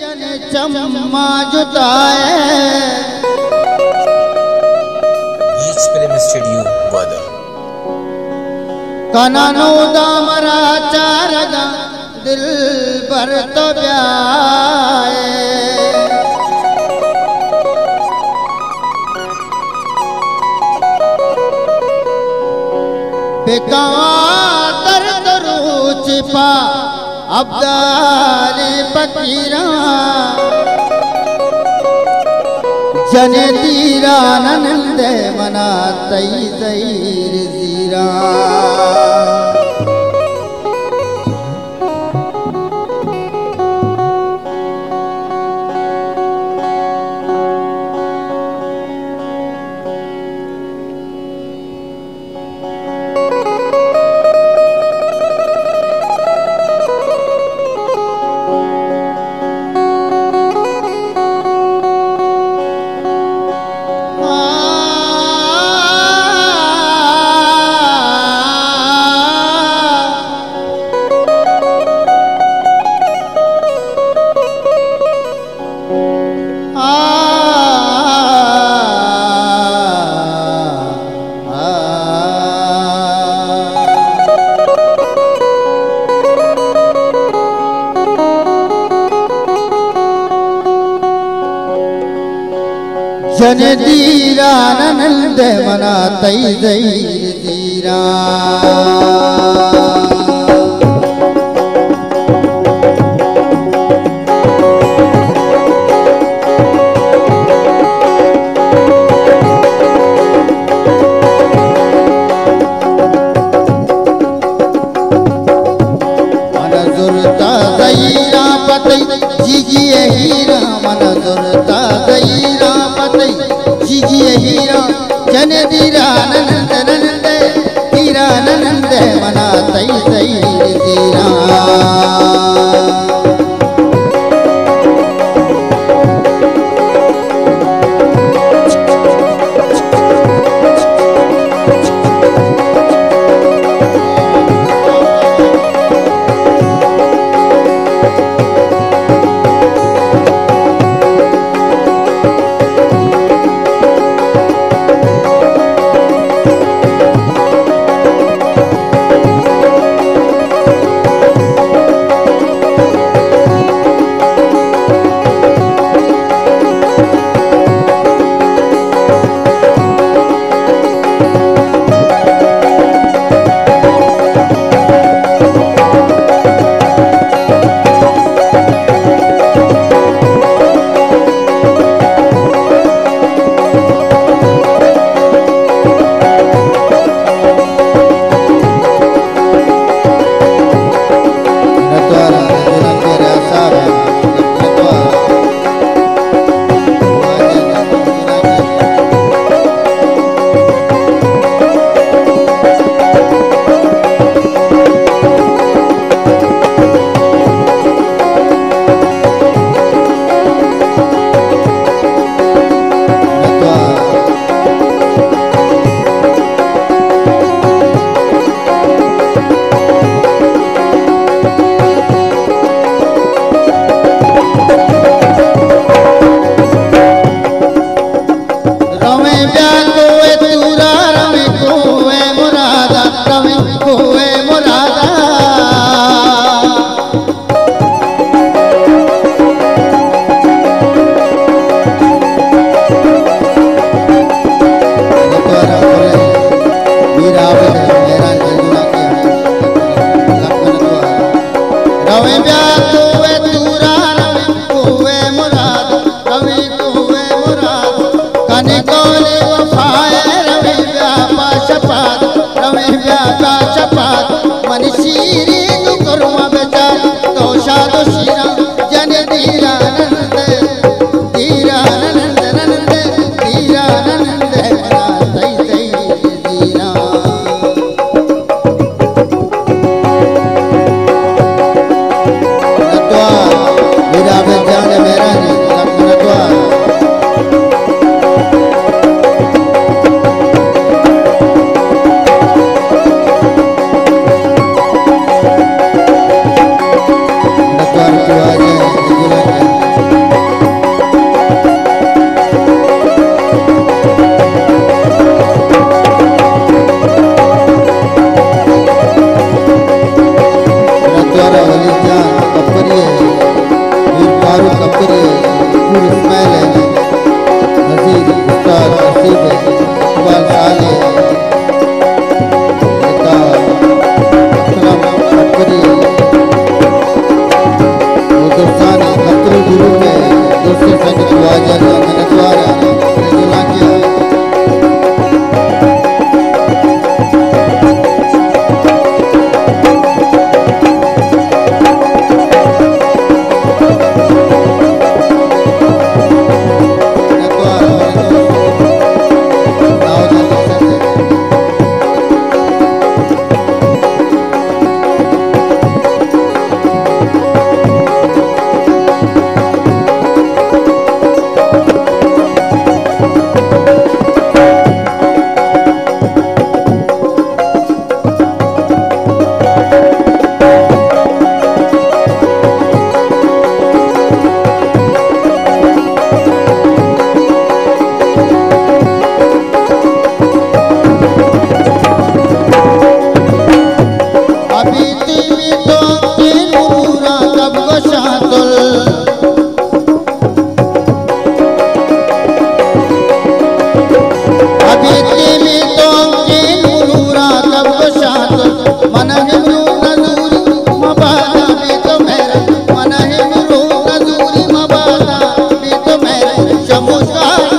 जन चम्मा जुटाए कननो दामरा चारगा दिल भर तो ब्याए। बेकार दरू छिपा अे पकीरा जन तीरा ननंद मना तई मनाती ज़ीरा। जनधीरा ननंद मनातीरा जन दीरा शाहरुख अख्तर मकबूल इस्माइल है। नजीर उस्ताद नसीब है, इकबाल साल है। दोस्तों संगीत वाजा का मैंने द्वारा 啊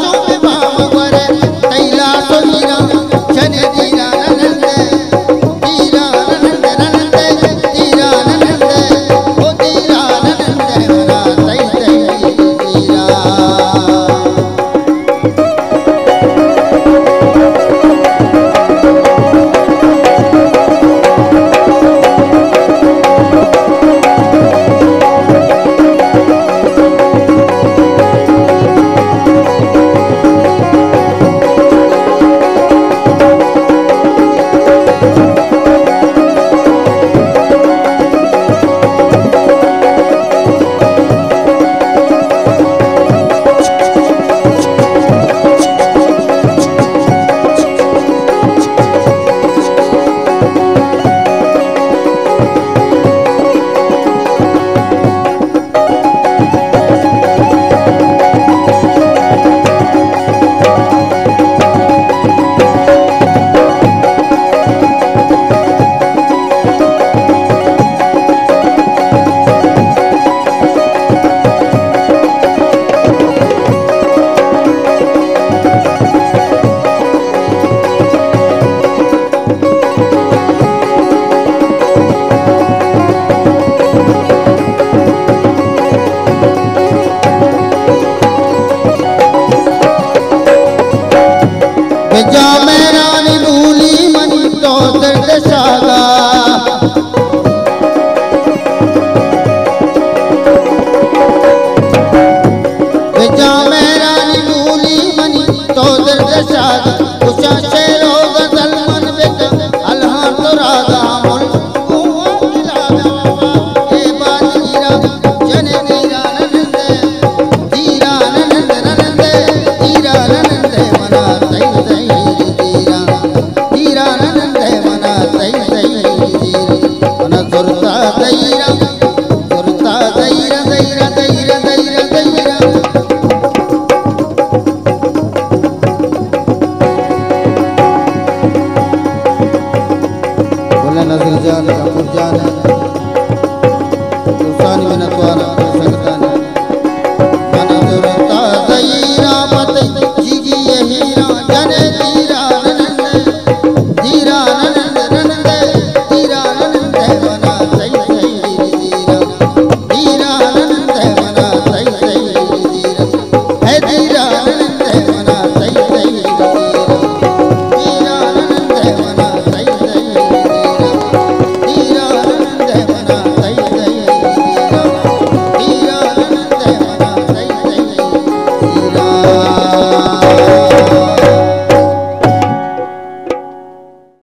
nada